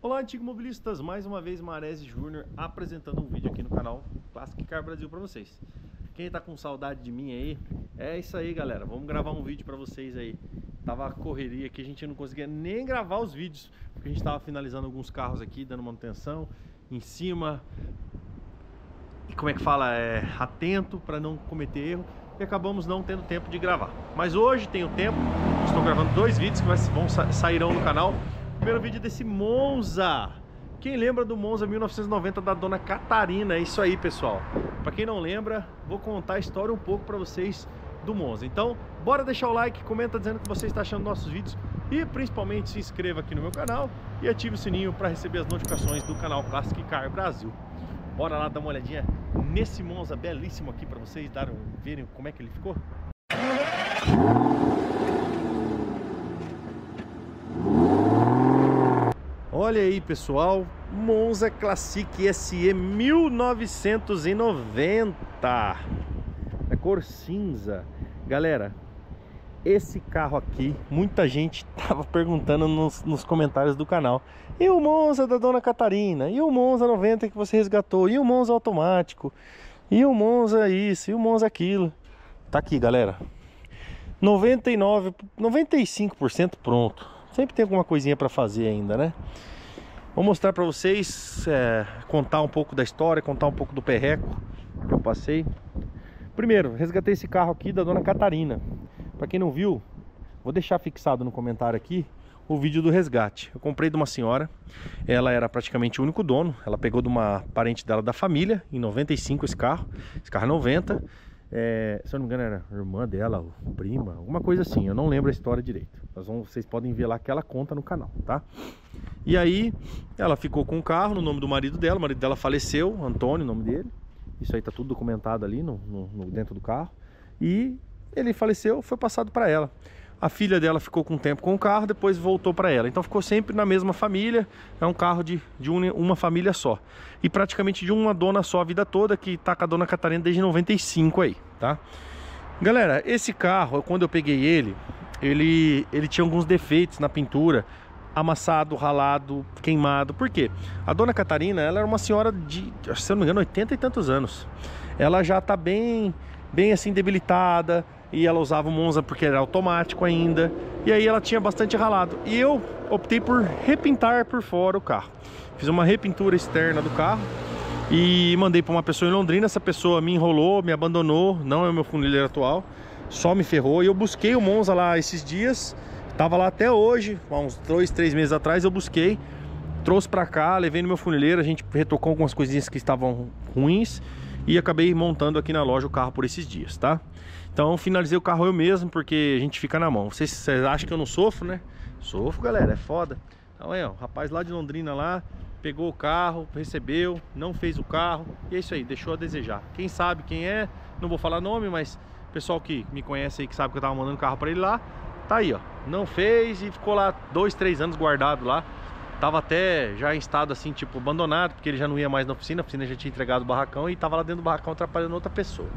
Olá, antigo mobilistas, mais uma vez Marese Júnior apresentando um vídeo aqui no canal Classic Car Brasil para vocês. Quem tá com saudade de mim aí, é isso aí, galera. Vamos gravar um vídeo para vocês aí. Tava correria aqui, a gente não conseguia nem gravar os vídeos, porque a gente tava finalizando alguns carros aqui, dando manutenção em cima. E como é que fala? É atento para não cometer erro e acabamos não tendo tempo de gravar. Mas hoje tenho tempo, estou gravando dois vídeos que vão sairão no canal. Primeiro vídeo desse Monza. Quem lembra do Monza 1990 da Dona Catarina? É isso aí, pessoal. Para quem não lembra, vou contar a história um pouco para vocês do Monza. Então, bora deixar o like, comenta dizendo o que você está achando dos nossos vídeos e principalmente se inscreva aqui no meu canal e ative o sininho para receber as notificações do canal Classic Car Brasil. Bora lá dar uma olhadinha nesse Monza belíssimo aqui para vocês darem, verem como é que ele ficou. Olha aí, pessoal, Monza Classic SE 1990. É cor cinza. Galera, esse carro aqui, muita gente tava perguntando nos, nos, comentários do canal. E o Monza da Dona Catarina? E o Monza 90 que você resgatou? E o Monza automático? E o Monza isso? E o Monza aquilo? Tá aqui, galera. 99, 95% pronto. Sempre tem alguma coisinha para fazer ainda, né? Vou mostrar para vocês, é, contar um pouco da história, contar um pouco do perreco que eu passei. Primeiro, resgatei esse carro aqui da Dona Catarina. Para quem não viu, vou deixar fixado no comentário aqui o vídeo do resgate. Eu comprei de uma senhora, ela era praticamente o único dono, ela pegou de uma parente dela da família, em 95 esse carro, esse carro é 90, é, se eu não me engano era irmã dela, prima, alguma coisa assim, eu não lembro a história direito. Vamos, vocês podem ver lá que ela conta no canal, tá? E aí ela ficou com o carro no nome do marido dela, o marido dela faleceu, Antônio, o nome dele. Isso aí tá tudo documentado ali no, no, no dentro do carro. E ele faleceu, foi passado para ela. A filha dela ficou com um tempo com o carro, depois voltou para ela. Então ficou sempre na mesma família. É um carro de, de uma, uma família só. E praticamente de uma dona só a vida toda, que tá com a dona Catarina desde 95 aí, tá? Galera, esse carro, quando eu peguei ele, ele, ele tinha alguns defeitos na pintura. Amassado, ralado, queimado. Por quê? A dona Catarina, ela era uma senhora de, se eu não me engano, 80 e tantos anos. Ela já tá bem, bem assim, debilitada e ela usava o Monza porque era automático ainda, e aí ela tinha bastante ralado. E eu optei por repintar por fora o carro. Fiz uma repintura externa do carro e mandei para uma pessoa em Londrina. Essa pessoa me enrolou, me abandonou, não é o meu funileiro atual, só me ferrou. E eu busquei o Monza lá esses dias, tava lá até hoje, há uns dois, três meses atrás eu busquei, trouxe para cá, levei no meu funileiro, a gente retocou algumas coisinhas que estavam ruins e acabei montando aqui na loja o carro por esses dias, tá? Então finalizei o carro eu mesmo, porque a gente fica na mão. Vocês, vocês acham que eu não sofro, né? Sofro, galera, é foda. Então é, o rapaz lá de Londrina lá, pegou o carro, recebeu, não fez o carro, e é isso aí, deixou a desejar. Quem sabe quem é, não vou falar nome, mas pessoal que me conhece aí, que sabe que eu tava mandando carro pra ele lá, tá aí, ó. Não fez e ficou lá dois, três anos guardado lá. Tava até já em estado assim, tipo, abandonado, porque ele já não ia mais na oficina, a oficina já tinha entregado o barracão e tava lá dentro do barracão atrapalhando outra pessoa.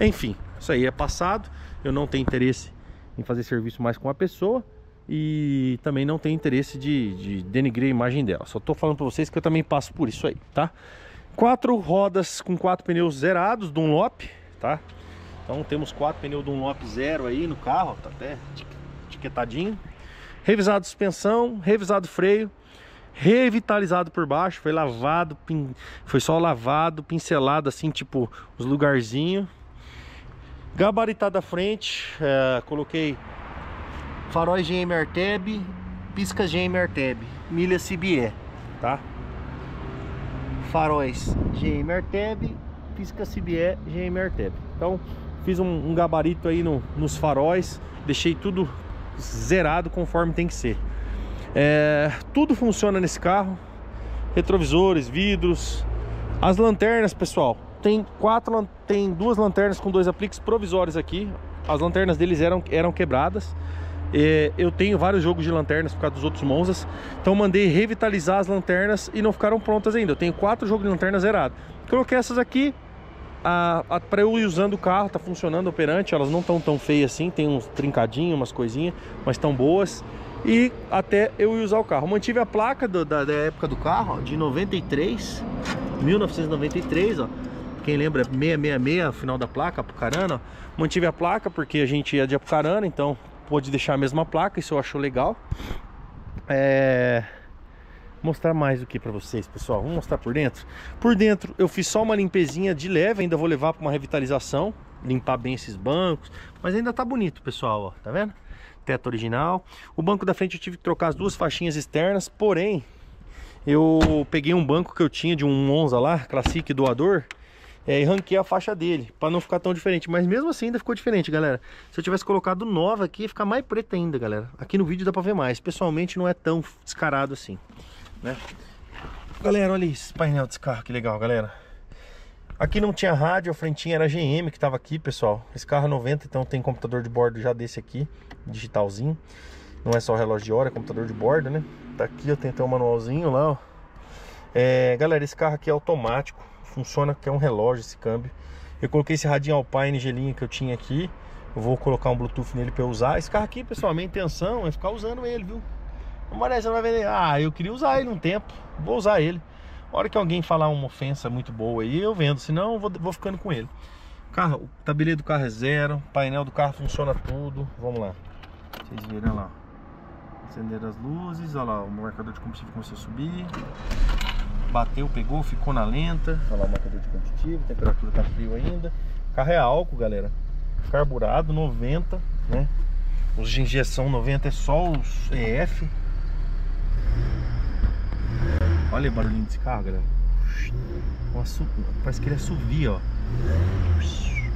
Enfim, isso aí é passado, eu não tenho interesse em fazer serviço mais com a pessoa e também não tenho interesse de, de denigrir a imagem dela. Só tô falando para vocês que eu também passo por isso aí, tá? Quatro rodas com quatro pneus zerados, Dunlop, tá? Então temos quatro pneus Dunlop zero aí no carro, tá até etiquetadinho. Revisado suspensão, revisado freio, revitalizado por baixo, foi lavado, pin... foi só lavado, pincelado assim, tipo os lugarzinhos. Gabaritado à frente, é, coloquei faróis GM Arteb, piscas GM Arteb, milha CBE, tá? Faróis GM Arteb, pisca CBE GM Arteb. Então, fiz um, um gabarito aí no, nos faróis, deixei tudo zerado conforme tem que ser. É, tudo funciona nesse carro. Retrovisores, vidros. As lanternas, pessoal. Tem quatro, tem duas lanternas com dois apliques provisórios aqui. As lanternas deles eram, eram quebradas. É, eu tenho vários jogos de lanternas por causa dos outros Monzas. Então mandei revitalizar as lanternas e não ficaram prontas ainda. Eu tenho quatro jogos de lanternas zerados. Coloquei essas aqui. para eu ir usando o carro, tá funcionando operante. Elas não estão tão feias assim. Tem uns trincadinhos, umas coisinhas, mas estão boas. E até eu usar o carro. Mantive a placa do, da, da, época do carro, ó, de 93, 1993, ó. Quem lembra, 666, final da placa, Apucarana, ó. Mantive a placa porque a gente ia de Apucarana, então pôde deixar a mesma placa, isso eu acho legal. É... Mostrar mais o que para vocês, pessoal. Vamos mostrar por dentro. Por dentro eu fiz só uma limpezinha de leve, ainda vou levar para uma revitalização, limpar bem esses bancos, mas ainda tá bonito, pessoal, ó. Tá vendo? Teto original. O banco da frente eu tive que trocar as duas faixinhas externas, porém eu peguei um banco que eu tinha de um Monza lá, Classic doador, é, e ranquei a faixa dele, para não ficar tão diferente. Mas mesmo assim ainda ficou diferente, galera. Se eu tivesse colocado nova aqui, ia ficar mais preta ainda, galera. Aqui no vídeo dá pra ver mais. Pessoalmente não é tão descarado assim, né? Galera, olha esse painel desse carro, que legal, galera. Aqui não tinha rádio, a frentinha era GM que tava aqui, pessoal. Esse carro é 90, então tem computador de bordo já desse aqui, digitalzinho. Não é só relógio de hora, é computador de bordo, né? Tá aqui, eu tenho até um manualzinho lá, ó. É, galera, esse carro aqui é automático funciona que é um relógio esse câmbio. Eu coloquei esse radinho Alpine gelinho que eu tinha aqui. Eu vou colocar um Bluetooth nele para usar. Esse carro aqui, pessoal, a minha intenção é ficar usando ele, viu? Mas você não vai vender. Ah, eu queria usar ele um tempo. Vou usar ele. A hora que alguém falar uma ofensa muito boa aí, eu vendo. Senão, eu vou, vou ficando com ele. Carro, o tabuleiro do carro é zero. O painel do carro funciona tudo. Vamos lá. Vocês viram lá. Acender as luzes. Olha lá, o marcador de combustível começou a subir. Bateu, pegou, ficou na lenta. Olha lá o marcador de combustível, temperatura tá frio ainda. O carro é álcool, galera. Carburado, 90, né? Os de injeção 90 é só os EF. Olha o barulhinho desse carro, galera. Parece que ele assovia, ó.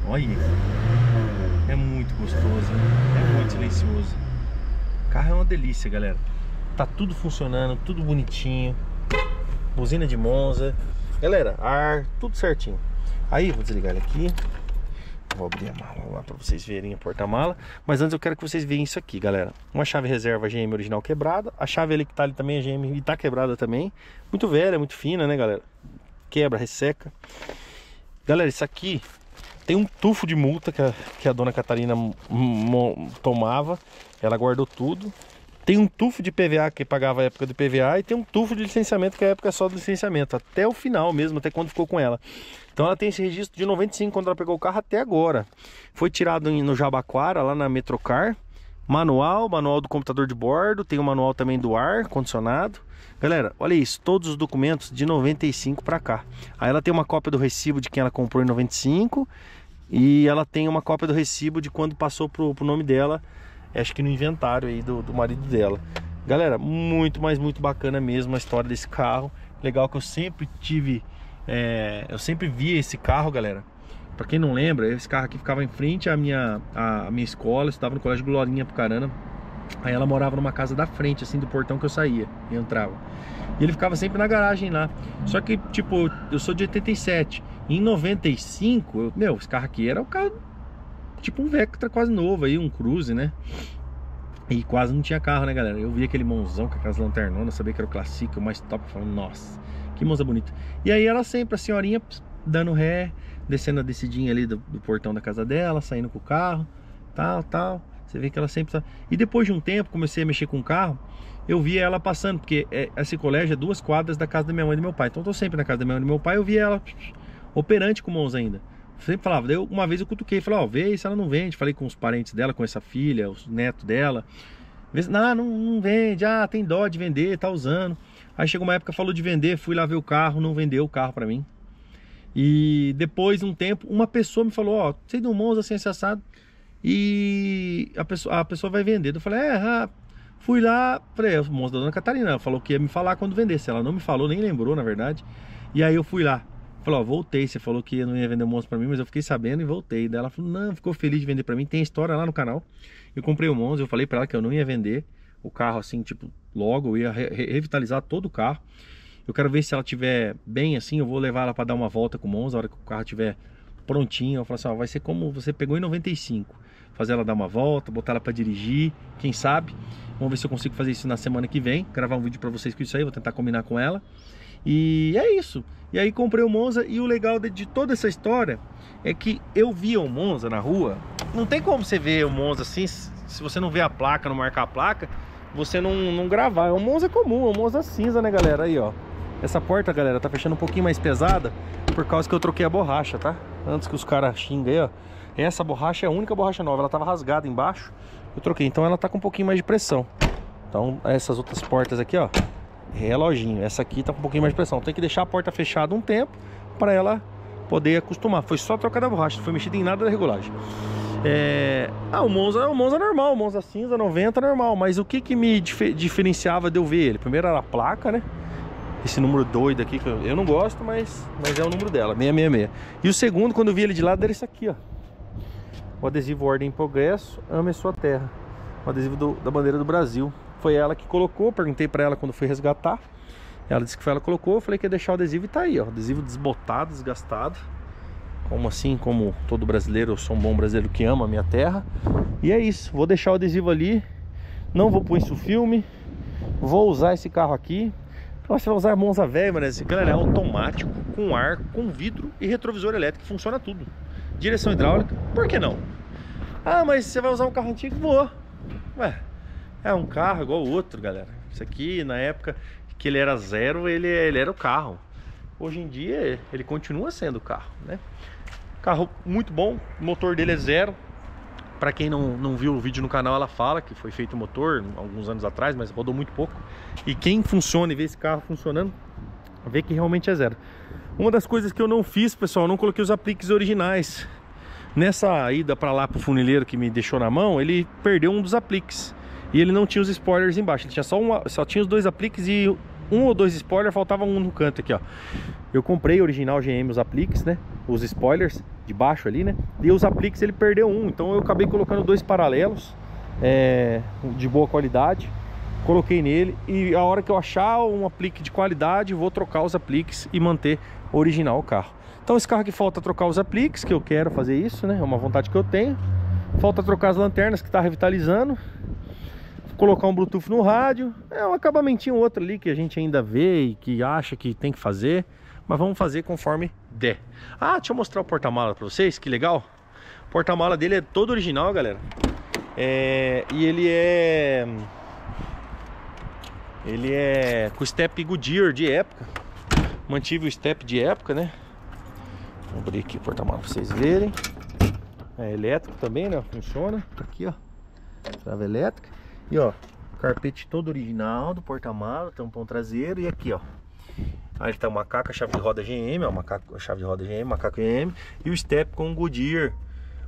Olha. É muito gostoso, é muito silencioso. O carro é uma delícia, galera. Tá tudo funcionando, tudo bonitinho buzina de Monza. Galera, ar, tudo certinho. Aí, vou desligar ele aqui. Vou abrir a mala lá para vocês verem a porta-mala. Mas antes eu quero que vocês vejam isso aqui, galera. Uma chave reserva GM original quebrada. A chave ali que tá ali também é GM e tá quebrada também. Muito velha, muito fina, né, galera? Quebra, resseca. Galera, isso aqui tem um tufo de multa que a, que a dona Catarina tomava. Ela guardou tudo. Tem um tufo de PVA que pagava a época do PVA e tem um tufo de licenciamento que é a época só do licenciamento, até o final mesmo, até quando ficou com ela. Então ela tem esse registro de 95 quando ela pegou o carro até agora. Foi tirado no Jabaquara, lá na Metrocar. Manual, manual do computador de bordo, tem o manual também do ar condicionado. Galera, olha isso, todos os documentos de 95 para cá. Aí ela tem uma cópia do recibo de quem ela comprou em 95 e ela tem uma cópia do recibo de quando passou pro, pro nome dela acho que no inventário aí do, do marido dela. Galera, muito, mas muito bacana mesmo a história desse carro. Legal que eu sempre tive, é, eu sempre vi esse carro, galera. Pra quem não lembra, esse carro aqui ficava em frente à minha, à, minha escola, eu estava no colégio Glorinha Pucarana. Aí ela morava numa casa da frente, assim, do portão que eu saía e entrava. E ele ficava sempre na garagem lá. Só que, tipo, eu sou de 87. Em 95, eu, meu, esse carro aqui era o carro tipo um Vectra quase novo aí, um Cruze, né? E quase não tinha carro, né, galera? Eu vi aquele mãozão com aquelas lanternonas, sabia que era o Classic, o mais top, falando, nossa, que moça bonita. E aí ela sempre, a senhorinha, dando ré, descendo a descidinha ali do, do portão da casa dela, saindo com o carro, tal, tal. Você vê que ela sempre tá... E depois de um tempo, comecei a mexer com o carro, eu via ela passando, porque é, esse colégio é duas quadras da casa da minha mãe e do meu pai. Então eu tô sempre na casa da minha mãe e do meu pai, eu via ela operante com mãos ainda sempre falava. Daí uma vez eu cutuquei, falei, ó, oh, vê se ela não vende. Falei com os parentes dela, com essa filha, os netos dela. Vê, não, não, não vende, ah, tem dó de vender, tá usando. Aí chegou uma época, falou de vender, fui lá ver o carro, não vendeu o carro para mim. E depois, um tempo, uma pessoa me falou, ó, oh, de um Monza assim, assado. E a pessoa, a pessoa vai vender. Eu falei, é, ah, fui lá, falei, o Monza da Dona Catarina, falou que ia me falar quando vendesse. Ela não me falou, nem lembrou, na verdade. E aí eu fui lá. Falou, ó, voltei, você falou que não ia vender monstro pra mim, mas eu fiquei sabendo e voltei. Daí ela falou, não, ficou feliz de vender pra mim, tem história lá no canal. Eu comprei o monstro, eu falei pra ela que eu não ia vender o carro assim, tipo, logo, eu ia re revitalizar todo o carro. Eu quero ver se ela tiver bem assim, eu vou levar ela para dar uma volta com o Monza, a hora que o carro tiver prontinho, eu falo assim, ó, vai ser como você pegou em 95. Fazer ela dar uma volta, botar ela para dirigir, quem sabe. Vamos ver se eu consigo fazer isso na semana que vem, gravar um vídeo para vocês com isso aí, vou tentar combinar com ela. E é isso. E aí comprei o Monza e o legal de, de, toda essa história é que eu via o Monza na rua. Não tem como você ver o Monza assim, se você não vê a placa, não marcar a placa, você não, não gravar. É um Monza comum, é um Monza cinza, né, galera? Aí, ó. Essa porta, galera, tá fechando um pouquinho mais pesada por causa que eu troquei a borracha, tá? Antes que os caras xinguem aí, ó. Essa borracha é a única borracha nova, ela tava rasgada embaixo. Eu troquei, então ela tá com um pouquinho mais de pressão. Então, essas outras portas aqui, ó, reloginho. Essa aqui tá com um pouquinho mais de pressão. Tem que deixar a porta fechada um tempo para ela poder acostumar. Foi só trocar da borracha, não foi mexido em nada da regulagem. É... Ah, o Monza, o Monza normal, o Monza cinza 90 normal, mas o que que me dif diferenciava de eu ver ele? Primeiro era a placa, né? Esse número doido aqui, que eu, não gosto, mas, mas é o número dela, 666. E o segundo, quando eu vi ele de lado, era esse aqui, ó. O adesivo Ordem em Progresso, Ame Sua Terra. O adesivo do, da bandeira do Brasil. Foi ela que colocou, perguntei para ela quando fui resgatar. Ela disse que foi ela que colocou, eu falei que ia deixar o adesivo e tá aí, ó. Adesivo desbotado, desgastado. Como assim, como todo brasileiro, eu sou um bom brasileiro que ama a minha terra. E é isso, vou deixar o adesivo ali. Não vou pôr isso filme. Vou usar esse carro aqui. Você vai usar a Monza velha, mas esse galera é automático, com ar, com vidro e retrovisor elétrico, funciona tudo. Direção hidráulica, por que não? Ah, mas você vai usar um carro antigo? Vou. Ué, é um carro igual o outro, galera. Isso aqui, na época que ele era zero, ele, ele era o carro. Hoje em dia, ele continua sendo o carro, né? Carro muito bom, o motor dele é zero. Para quem não, não viu o vídeo no canal, ela fala que foi feito o motor alguns anos atrás, mas rodou muito pouco. E quem funciona e vê esse carro funcionando, vê que realmente é zero. Uma das coisas que eu não fiz, pessoal, não coloquei os apliques originais. Nessa ida para lá pro funileiro que me deixou na mão, ele perdeu um dos apliques. E ele não tinha os spoilers embaixo, ele tinha só, uma, só tinha os dois apliques e um ou dois spoilers, faltava um no canto aqui, ó. Eu comprei original GM os apliques, né? Os spoilers de baixo ali, né? E os apliques ele perdeu um, então eu acabei colocando dois paralelos é, de boa qualidade. Coloquei nele e a hora que eu achar um aplique de qualidade, vou trocar os apliques e manter original o carro. Então esse carro aqui falta trocar os apliques, que eu quero fazer isso, né? É uma vontade que eu tenho. Falta trocar as lanternas que está revitalizando colocar um Bluetooth no rádio. É um acabamentinho outro ali que a gente ainda vê e que acha que tem que fazer. Mas vamos fazer conforme der. Ah, deixa eu mostrar o porta-mala para vocês, que legal. O porta-mala dele é todo original, galera. É, e ele é... Ele é com step Goodyear de época. Mantive o step de época, né? Vou abrir aqui o porta-mala para vocês verem. É elétrico também, né? Funciona. Aqui, ó. Trava elétrica. E ó, carpete todo original do porta-mala, tampão traseiro e aqui ó. Aí tá o macaco, a chave de roda GM, ó, macaco, a chave de roda GM, macaco GM e o step com Goodyear,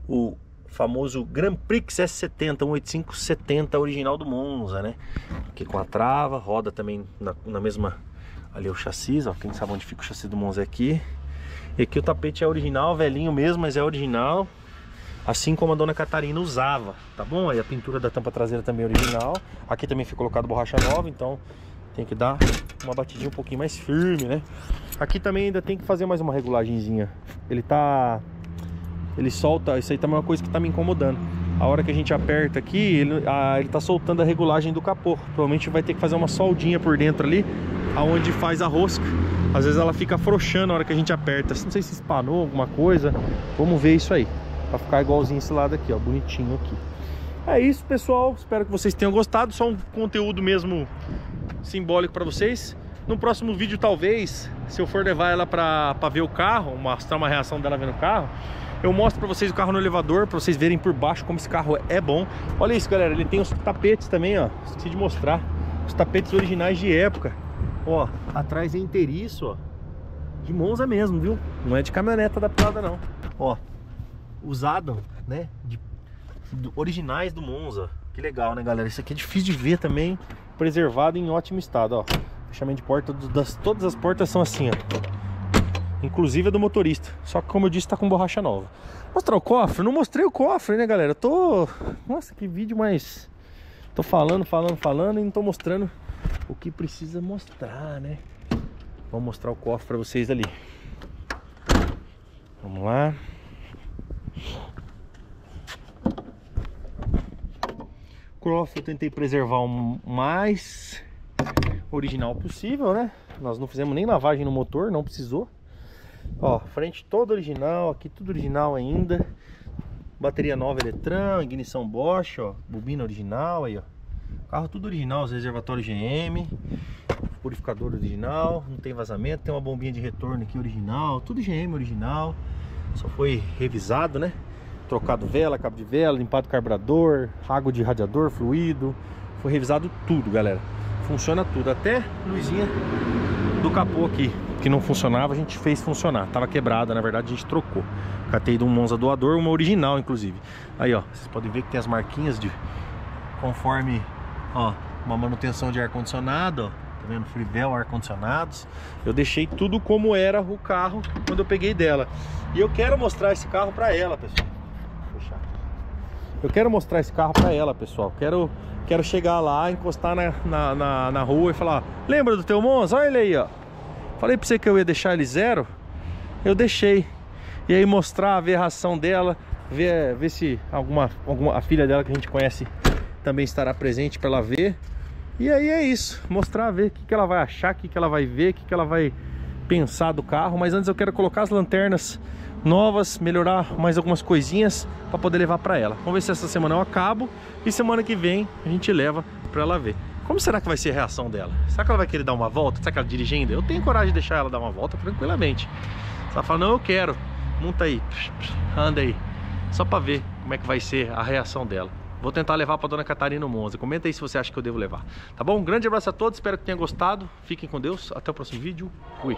o famoso Grand Prix S70, 18570 original do Monza, né? Aqui com a trava, roda também na, na mesma ali o chassi, ó, quem sabe onde fica o chassi do Monza é aqui. E aqui o tapete é original, velhinho mesmo, mas é original assim como a dona Catarina usava, tá bom? Aí a pintura da tampa traseira também é original. Aqui também foi colocado borracha nova, então tem que dar uma batidinha um pouquinho mais firme, né? Aqui também ainda tem que fazer mais uma regulagenzinha. Ele tá... Ele solta... Isso aí também é uma coisa que tá me incomodando. A hora que a gente aperta aqui, ele, a, ele tá soltando a regulagem do capô. Provavelmente vai ter que fazer uma soldinha por dentro ali, aonde faz a rosca. Às vezes ela fica afrouxando na hora que a gente aperta. Não sei se espanou alguma coisa. Vamos ver isso aí. Pra ficar igualzinho esse lado aqui, ó, bonitinho aqui. É isso, pessoal. Espero que vocês tenham gostado. Só um conteúdo mesmo simbólico para vocês. No próximo vídeo, talvez, se eu for levar ela pra ver o carro, mostrar uma reação dela vendo o carro, eu mostro pra vocês o carro no elevador, pra vocês verem por baixo como esse carro é bom. Olha isso, galera. Ele tem os tapetes também, ó. Esqueci de mostrar. Os tapetes originais de época. Ó, atrás é inteiriço, ó. De Monza mesmo, viu? Não é de caminhoneta adaptada, não. Ó, usado, né? De, originais do Monza. Que legal, né, galera? Isso aqui é difícil de ver também, preservado em ótimo estado, ó. Fechamento de porta, das, todas as portas são assim, ó. Inclusive a do motorista. Só que, como eu disse, tá com borracha nova. Mostrar o cofre? Não mostrei o cofre, né, galera? Tô... Nossa, que vídeo mais... Tô falando, falando, falando e não tô mostrando o que precisa mostrar, né? Vou mostrar o cofre pra vocês ali. Vamos lá. Cross eu tentei preservar o mais original possível, né? Nós não fizemos nem lavagem no motor, não precisou. Ó, frente toda original, aqui tudo original ainda. Bateria nova Eletran, ignição Bosch, ó, bobina original aí, ó. Carro tudo original, os reservatórios GM, purificador original, não tem vazamento, tem uma bombinha de retorno aqui original, tudo GM original. Só foi revisado, né? Trocado vela, cabo de vela, limpado carburador, água de radiador, fluido. Foi revisado tudo, galera. Funciona tudo, até luzinha do capô aqui, que não funcionava, a gente fez funcionar. Tava quebrada, na verdade a gente trocou. Catei de um Monza doador, uma original inclusive. Aí, ó, vocês podem ver que tem as marquinhas de conforme, ó, uma manutenção de ar condicionado, ó Tá vendo? Freevel, ar-condicionados. Eu deixei tudo como era o carro quando eu peguei dela. E eu quero mostrar esse carro pra ela, pessoal. Fechar. Eu quero mostrar esse carro pra ela, pessoal. Quero, quero chegar lá, encostar na, na, na, na rua e falar Lembra do teu Monza? Olha ele aí, ó. Falei pra você que eu ia deixar ele zero. Eu deixei. E aí mostrar, ver a ração dela. Ver, ver se alguma, alguma a filha dela que a gente conhece também estará presente para ela ver e aí é isso, mostrar, ver o que, que ela vai achar, o que, que ela vai ver, o que, que ela vai pensar do carro. Mas antes eu quero colocar as lanternas novas, melhorar mais algumas coisinhas para poder levar para ela. Vamos ver se essa semana eu acabo e semana que vem a gente leva para ela ver. Como será que vai ser a reação dela? Será que ela vai querer dar uma volta? Será que ela dirigindo? Eu tenho coragem de deixar ela dar uma volta tranquilamente. Ela fala, não, eu quero, monta aí, anda aí. Só para ver como é que vai ser a reação dela. Vou tentar levar para dona Catarina Monza. Comenta aí se você acha que eu devo levar. Tá bom? Um grande abraço a todos, espero que tenham gostado. Fiquem com Deus. Até o próximo vídeo. Fui.